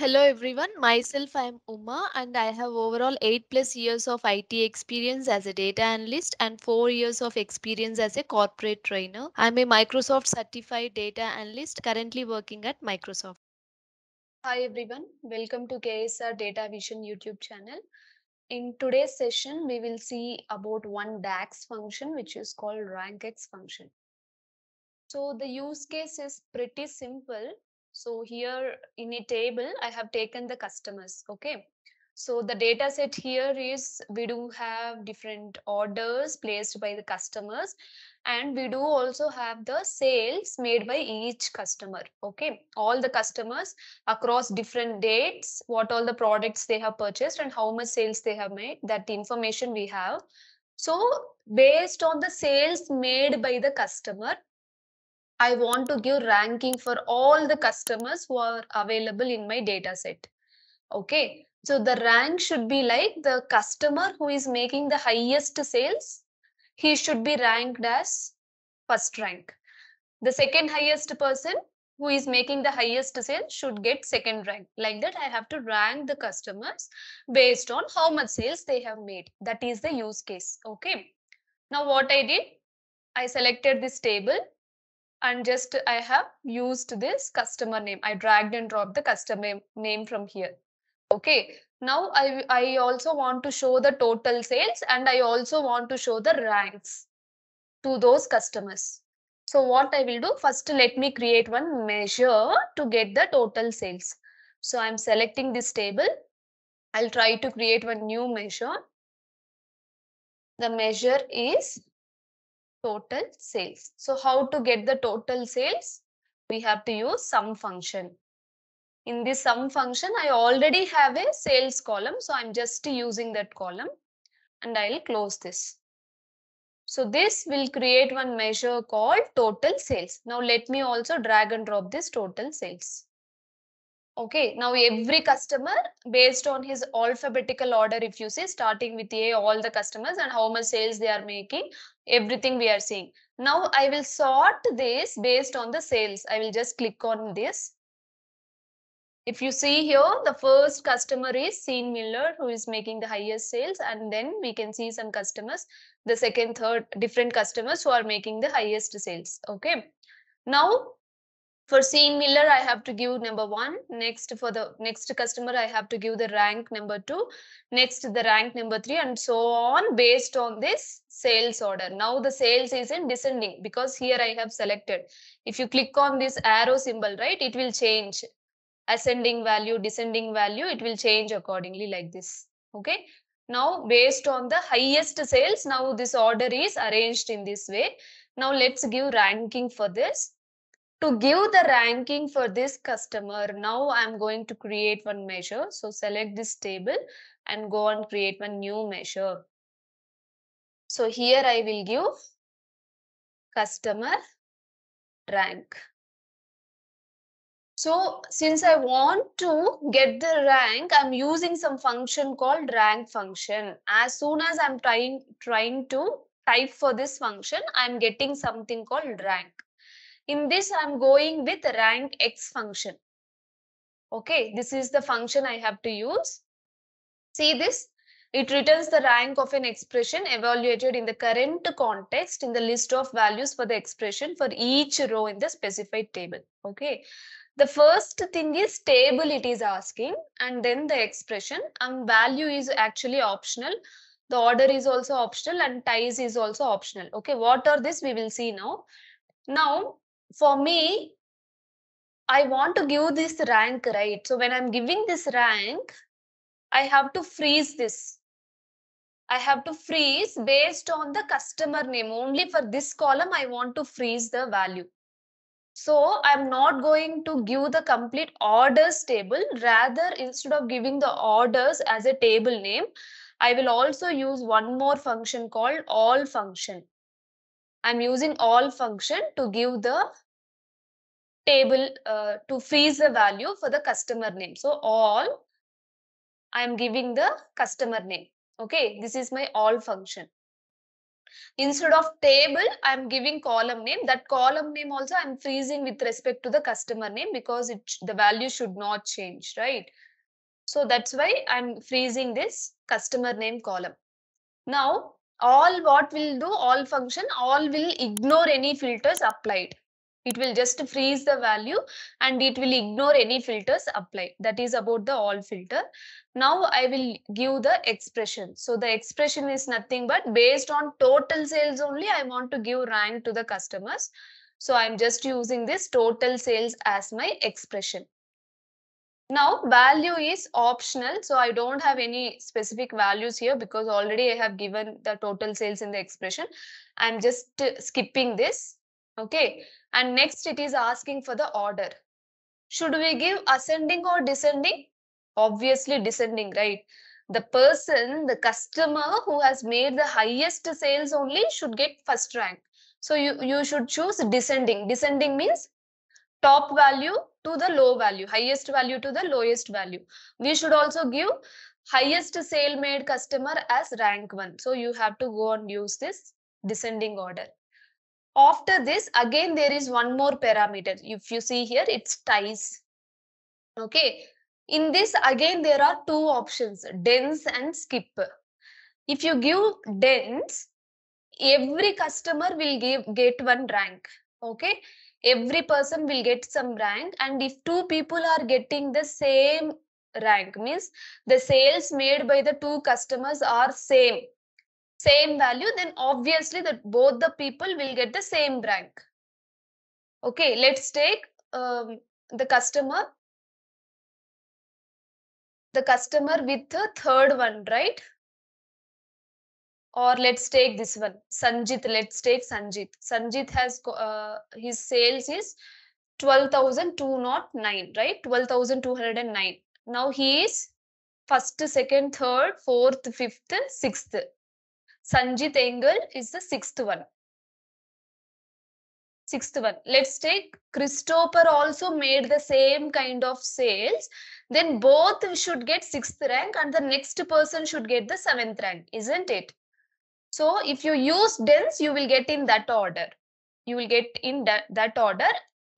Hello everyone, myself I am Uma and I have overall 8 plus years of IT experience as a data analyst and 4 years of experience as a corporate trainer. I am a Microsoft certified data analyst currently working at Microsoft. Hi everyone, welcome to KSR Datavizon YouTube channel. In today's session, we will see about one DAX function which is called rankx function. So the use case is pretty simple. So here in a table, I have taken the customers. Okay. So the data set here is we do have different orders placed by the customers and we do also have the sales made by each customer. Okay. All the customers across different dates, what all the products they have purchased and how much sales they have made, that information we have. So based on the sales made by the customer, I want to give ranking for all the customers who are available in my data set. Okay. So the rank should be like the customer who is making the highest sales. He should be ranked as first rank. The second highest person who is making the highest sales should get second rank. Like that, I have to rank the customers based on how much sales they have made. That is the use case. Okay. Now what I did, I selected this table and just I have used this customer name. I dragged and dropped the customer name from here. Okay. Now I, I also want to show the total sales and I also want to show the ranks to those customers. So what I will do first let me create one measure to get the total sales. So I'm selecting this table. I'll try to create one new measure. The measure is total sales. So how to get the total sales? We have to use sum function. In this sum function, I already have a sales column. So I'm just using that column and I'll close this. So this will create one measure called total sales. Now let me also drag and drop this total sales. Okay, now every customer based on his alphabetical order, if you see starting with A, all the customers and how much sales they are making, everything we are seeing. Now I will sort this based on the sales. I will just click on this. If you see here, the first customer is Sean Miller, who is making the highest sales. And then we can see some customers, the second, third, different customers who are making the highest sales. Okay. Now for Sean Miller, I have to give number one. Next, for the next customer, I have to give the rank number two. Next, the rank number three, and so on based on this sales order. Now the sales is in descending because here I have selected. If you click on this arrow symbol, right, it will change ascending value, descending value. It will change accordingly like this. Okay. Now, based on the highest sales, now this order is arranged in this way. Now, let's give ranking for this to give the ranking for this customer, now I'm going to create one measure. So select this table and go and create one new measure. So here I will give customer rank. So since I want to get the rank, I'm using some function called rank function. As soon as I'm trying, trying to type for this function, I'm getting something called rank. In this, I'm going with rank x function. Okay, this is the function I have to use. See this? It returns the rank of an expression evaluated in the current context in the list of values for the expression for each row in the specified table. Okay. The first thing is table it is asking and then the expression and value is actually optional. The order is also optional and ties is also optional. Okay. What are this? We will see now. Now, for me, I want to give this rank, right? So when I'm giving this rank, I have to freeze this. I have to freeze based on the customer name. Only for this column, I want to freeze the value. So I'm not going to give the complete orders table. Rather, instead of giving the orders as a table name, I will also use one more function called all function. I'm using all function to give the table uh, to freeze the value for the customer name. So all, I'm giving the customer name. Okay, this is my all function. Instead of table, I'm giving column name. That column name also I'm freezing with respect to the customer name because it the value should not change, right? So that's why I'm freezing this customer name column. Now, all what will do, all function, all will ignore any filters applied. It will just freeze the value and it will ignore any filters applied. That is about the all filter. Now I will give the expression. So the expression is nothing but based on total sales only, I want to give rank to the customers. So I'm just using this total sales as my expression. Now value is optional. So I don't have any specific values here because already I have given the total sales in the expression. I'm just uh, skipping this. Okay. And next it is asking for the order. Should we give ascending or descending? Obviously descending, right? The person, the customer who has made the highest sales only should get first rank. So you, you should choose descending. Descending means top value to the low value, highest value to the lowest value. We should also give highest sale made customer as rank one. So you have to go and use this descending order. After this, again, there is one more parameter. If you see here, it's ties. Okay. In this, again, there are two options, dense and skip. If you give dense, every customer will give get one rank. Okay every person will get some rank and if two people are getting the same rank means the sales made by the two customers are same same value then obviously that both the people will get the same rank. Okay let's take um, the customer the customer with the third one right or let's take this one. Sanjit let's take sanjit. Sanjit has uh, his sales is 12209 right? 12209 now he is first second third fourth fifth sixth. Sanjit Engle is the sixth one. Sixth one. Let's take christopher also made the same kind of sales. Then both should get sixth rank and the next person should get the seventh rank isn't it so if you use dense, you will get in that order. You will get in that, that order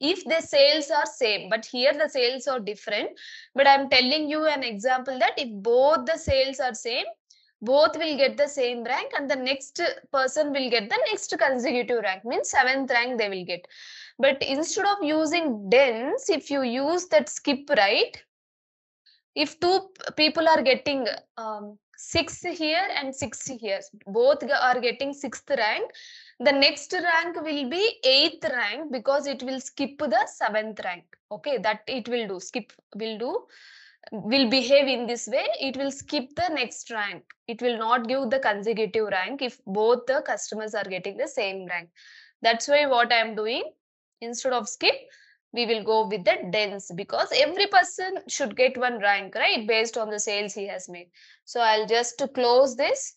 if the sales are same. But here the sales are different. But I'm telling you an example that if both the sales are same, both will get the same rank and the next person will get the next consecutive rank means seventh rank they will get but instead of using dense if you use that skip right if two people are getting um, six here and six here. Both are getting sixth rank. The next rank will be eighth rank because it will skip the seventh rank. Okay, that it will do. Skip will do will behave in this way it will skip the next rank it will not give the consecutive rank if both the customers are getting the same rank that's why what i am doing instead of skip we will go with the dense because every person should get one rank, right? Based on the sales he has made. So I'll just close this.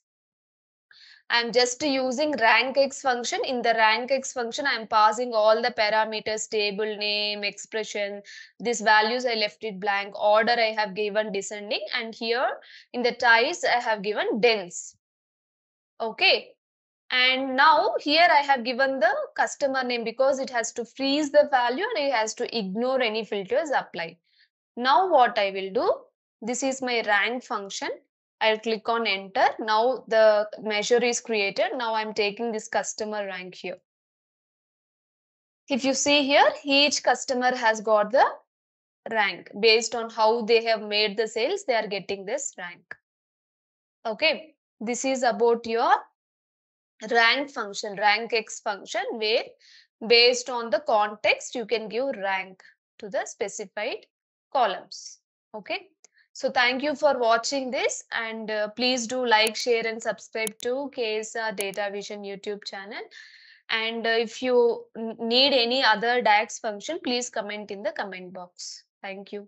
I'm just using rank x function. In the rank x function, I'm passing all the parameters, table name, expression. These values I left it blank. Order I have given descending. And here in the ties, I have given dense. Okay. And now here I have given the customer name because it has to freeze the value and it has to ignore any filters applied. Now what I will do, this is my rank function. I'll click on enter. Now the measure is created. Now I'm taking this customer rank here. If you see here, each customer has got the rank based on how they have made the sales, they are getting this rank. Okay, this is about your rank function, rank x function, where based on the context, you can give rank to the specified columns. Okay. So thank you for watching this and uh, please do like, share and subscribe to KSR Datavizon YouTube channel. And uh, if you need any other DAX function, please comment in the comment box. Thank you.